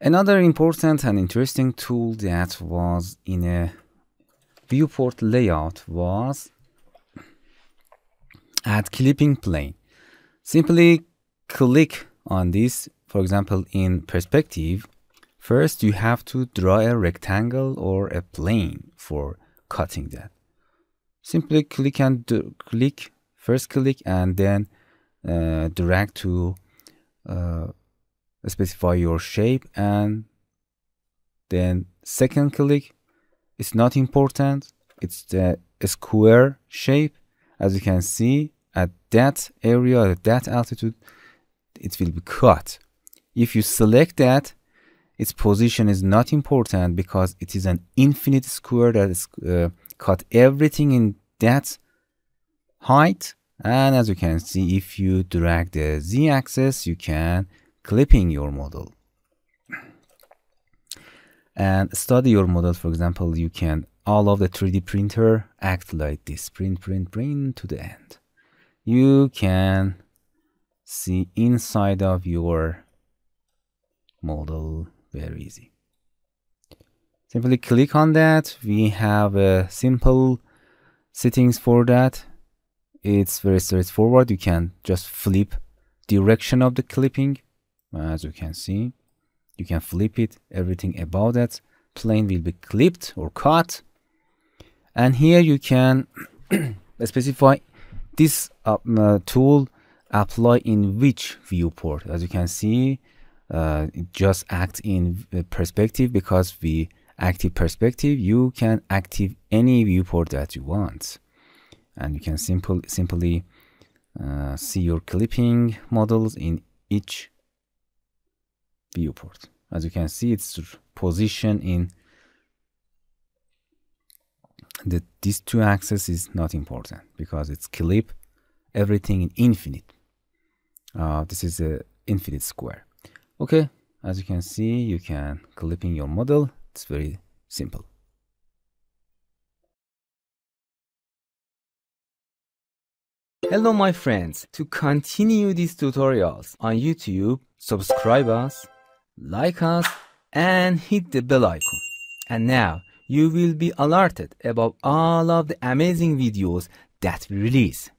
Another important and interesting tool that was in a viewport layout was add clipping plane. Simply click on this, for example, in perspective. First, you have to draw a rectangle or a plane for cutting that. Simply click and click, first click and then uh, drag to uh, specify your shape and then second click it's not important. It's the square shape. As you can see at that area at that altitude it will be cut. If you select that its position is not important because it is an infinite square that is uh, cut everything in that height. And as you can see if you drag the z-axis you can clipping your model. And study your model for example you can all of the 3d printer act like this. Print print print to the end. You can see inside of your model very easy. Simply click on that. We have a simple settings for that. It's very straightforward. You can just flip direction of the clipping as you can see. You can flip it everything about that plane will be clipped or cut. And here you can specify this uh, uh, tool apply in which viewport. As you can see uh, just acts in uh, perspective because we active perspective you can active any viewport that you want. And you can simple simply uh, see your clipping models in each viewport. As you can see its position in the these two axes is not important because it's clip everything in infinite. Uh, this is a infinite square. Okay as you can see you can clipping your model. It's very simple. Hello my friends, to continue these tutorials on YouTube, subscribe us, like us, and hit the bell icon. And now, you will be alerted about all of the amazing videos that we release.